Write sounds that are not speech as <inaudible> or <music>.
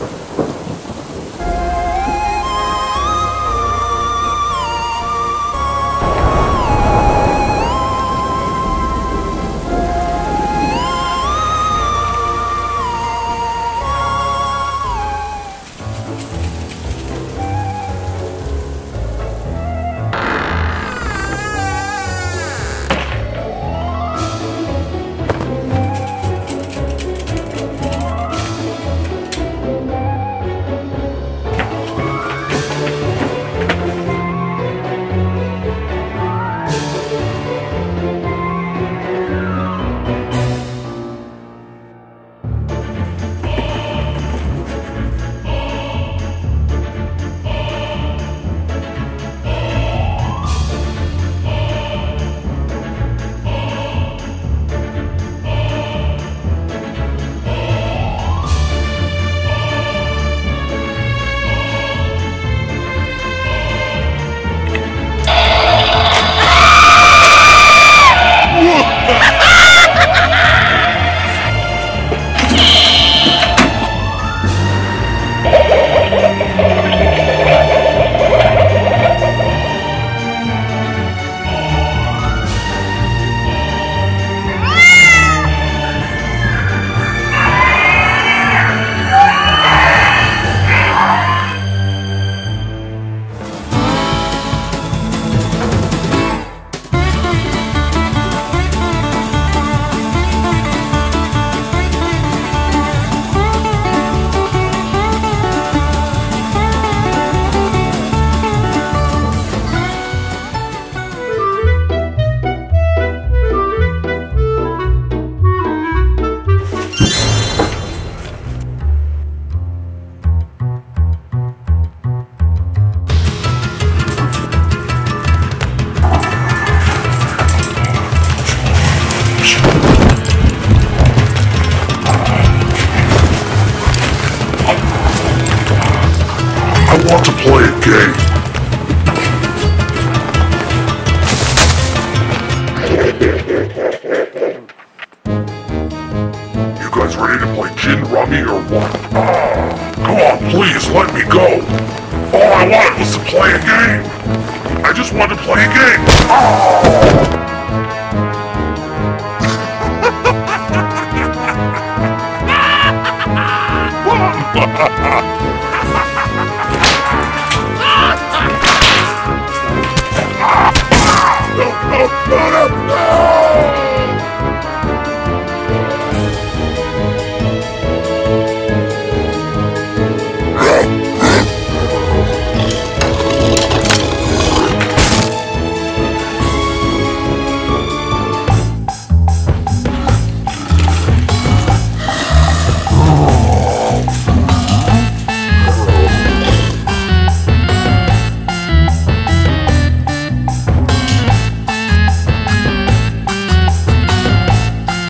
I want to play a game. You guys ready to play gin rummy or what? Ah, come on, please, let me go. All I wanted was to play a game. I just wanted to play a game. Ah! <laughs> <laughs>